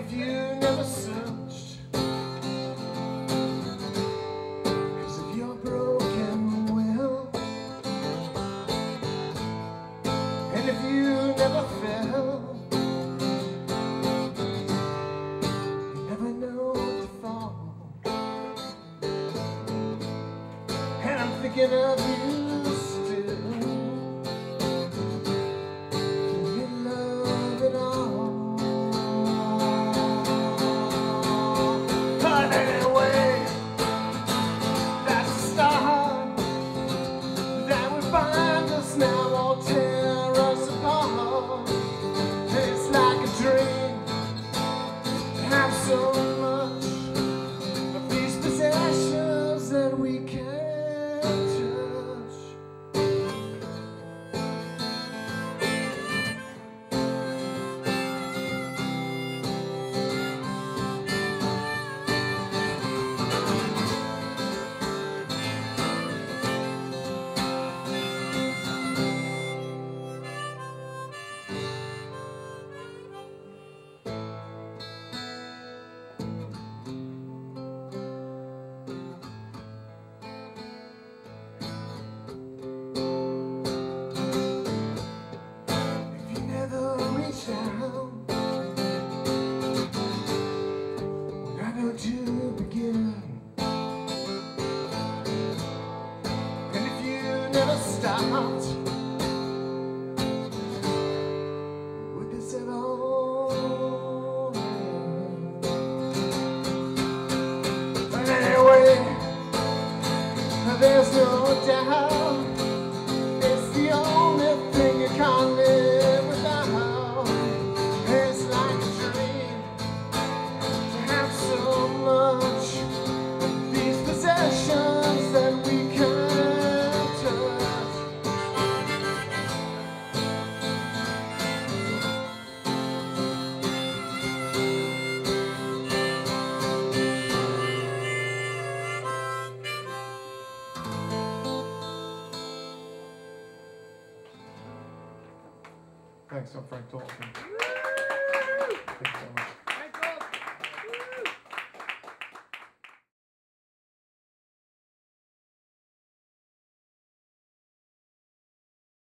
if you never searched. Cause of your broken will. And if you never fell, you never know to fall. And I'm thinking of you now, won't tear never stopped, would this at all? But anyway, there's no doubt. Thanks, I'm Frank Dalton. Thank you so much.